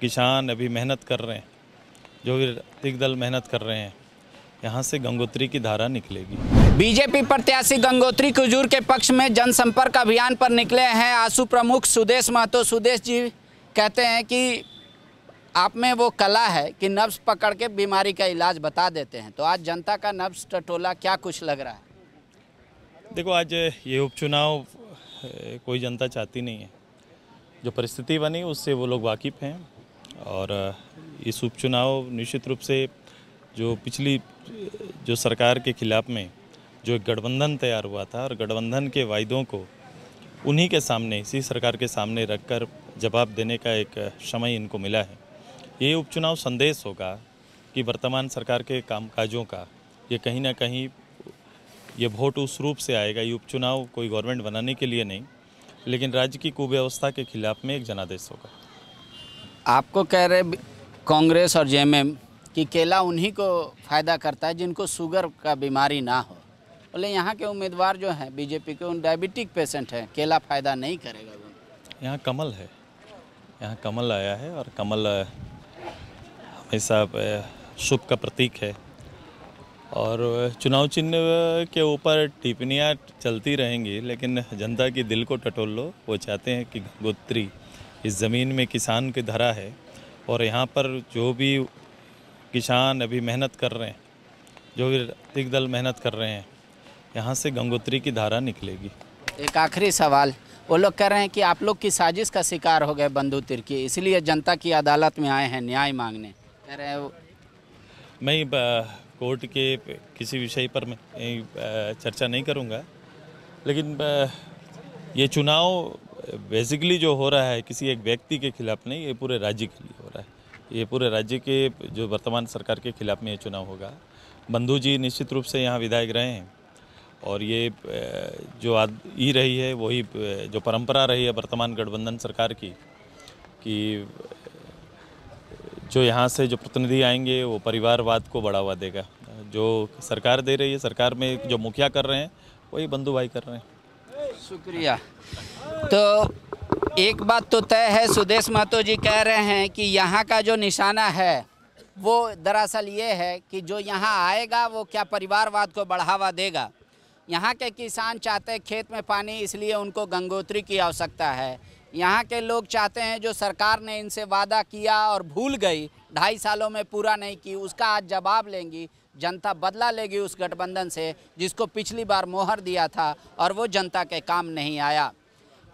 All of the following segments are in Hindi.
किसान अभी मेहनत कर रहे हैं जो भी राजनीतिक दल मेहनत कर रहे हैं यहाँ से गंगोत्री की धारा निकलेगी। बीजेपी प्रत्याशी गंगोत्री कुजूर के पक्ष में जनसंपर्क अभियान पर निकले हैं। आँसू प्रमुख सुदेश महतो सुदेश जी कहते हैं कि आप में वो कला है कि नब्स पकड़ के बीमारी का इलाज बता देते हैं। तो आज जनता का नब्स टटोला क्या कुछ लग रहा है? देखो आज ये उपचुनाव कोई जनता चाहती नहीं है। जो परिस्थिति बनी उससे वो लोग वाकिफ़ हैं। और इस उपचुनाव निश्चित रूप से जो पिछली, जो सरकार के खिलाफ में जो एक गठबंधन तैयार हुआ था और गठबंधन के वायदों को उन्हीं के सामने, इसी सरकार के सामने रखकर जवाब देने का एक समय इनको मिला है। ये उपचुनाव संदेश होगा कि वर्तमान सरकार के कामकाजों का ये कहीं ना कहीं ये वोट उस रूप से आएगा। ये उपचुनाव कोई गवर्नमेंट बनाने के लिए नहीं, लेकिन राज्य की कुव्यवस्था के खिलाफ में एक जनादेश होगा। आपको कह रहे कांग्रेस और जेएमएम कि केला उन्हीं को फ़ायदा करता है जिनको शुगर का बीमारी ना हो। बोले, यहाँ के उम्मीदवार जो हैं, बीजेपी के उन डायबिटिक पेशेंट हैं, केला फ़ायदा नहीं करेगा वो। यहाँ कमल है। यहाँ कमल आया है और कमल हमेशा शुभ का प्रतीक है। और चुनाव चिन्ह के ऊपर टिप्पणियाँ चलती रहेंगी, लेकिन जनता की दिल को टटोल लो। वो चाहते हैं कि गंगोत्री इस ज़मीन में किसान की धरा है और यहाँ पर जो भी किसान अभी मेहनत कर रहे हैं जो भी राजनीतिक दल मेहनत कर रहे हैं यहाँ से गंगोत्री की धारा निकलेगी। एक आखिरी सवाल वो लोग कह रहे हैं कि आप लोग की साजिश का शिकार हो गए बंधु तिर्की इसलिए जनता की अदालत में आए हैं न्याय मांगने। कह रहे हैं वो- मैं कोर्ट के किसी विषय पर मैं चर्चा नहीं करूँगा लेकिन ये चुनाव बेसिकली जो हो रहा है, किसी एक व्यक्ति के खिलाफ नहीं, ये पूरे राज्य के लिए हो रहा है। ये पूरे राज्य के, जो वर्तमान सरकार के खिलाफ में ये चुनाव होगा। बंधु जी निश्चित रूप से यहाँ विधायक रहे हैं। और ये जो आद ई रही है, वही जो परंपरा रही है वर्तमान गठबंधन सरकार की, कि जो यहाँ से जो प्रतिनिधि आएँगे, वो परिवारवाद को बढ़ावा देगा। जो सरकार दे रही है, सरकार में जो मुखिया कर रहे हैं, वही बंधु भाई कर रहे हैं। शुक्रिया। तो एक बात तो तय है, सुदेश महतो जी कह रहे हैं कि यहाँ का जो निशाना है, वो दरअसल ये है कि जो यहाँ आएगा, वो क्या परिवारवाद को बढ़ावा देगा। यहाँ के किसान चाहते खेत में पानी, इसलिए उनको गंगोत्री की आवश्यकता है। यहाँ के लोग चाहते हैं जो सरकार ने इनसे वादा किया और भूल गई, ढाई सालों में पूरा नहीं की, उसका आज जवाब लेंगी, जनता बदला लेगी उस गठबंधन से जिसको पिछली बार मोहर दिया था और वो जनता के काम नहीं आया।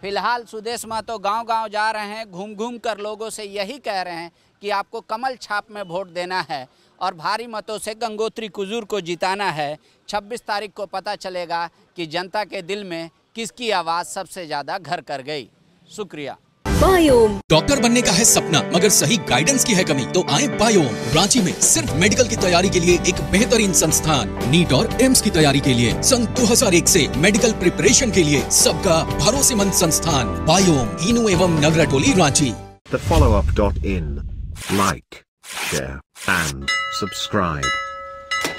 फ़िलहाल सुदेश महतो गाँव गाँव जा रहे हैं घूम घूम कर लोगों से यही कह रहे हैं कि आपको कमल छाप में वोट देना है और भारी मतों से गंगोत्री कुजूर को जिताना है। 26 तारीख को पता चलेगा कि जनता के दिल में किसकी आवाज़ सबसे ज़्यादा घर कर गई। शुक्रिया। बायोम। डॉक्टर बनने का है सपना मगर सही गाइडेंस की है कमी तो आए बायोम। रांची में सिर्फ़ मेडिकल की तैयारी के लिए एक बेहतरीन संस्थान नीट और एम्स की तैयारी के लिए। सन 2001 से मेडिकल प्रिपरेशन के लिए सबका भरोसेमंद संस्थान बायोम इनो एवं Nagra Toli Ranchi. Follow up dot in like and The follow up.in. Like, share, and subscribe.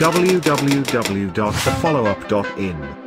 www.thefollowup.in